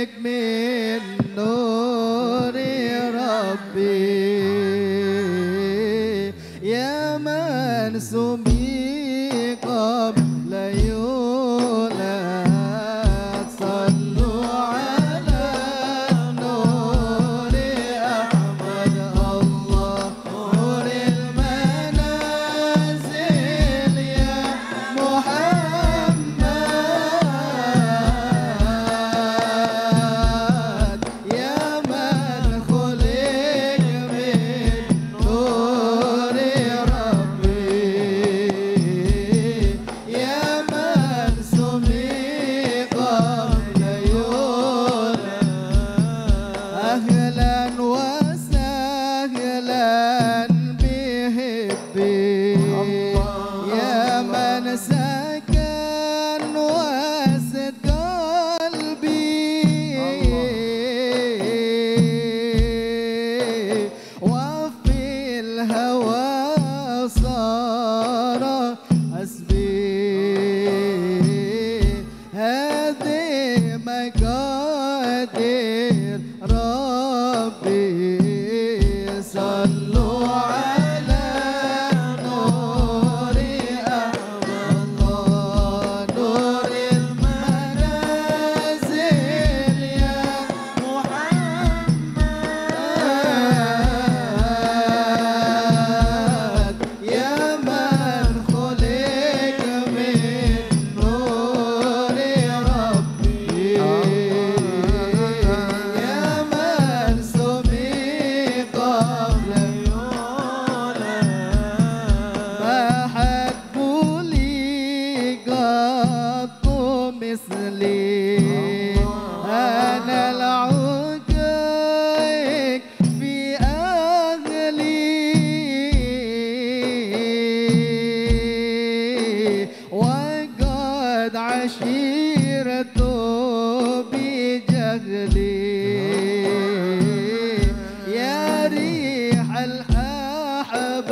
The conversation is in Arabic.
منك من نور ربي. يا من مثلي. أنا العقيق في أهلي. وقد عشيرته بجهلي. يا ريح الأحباب.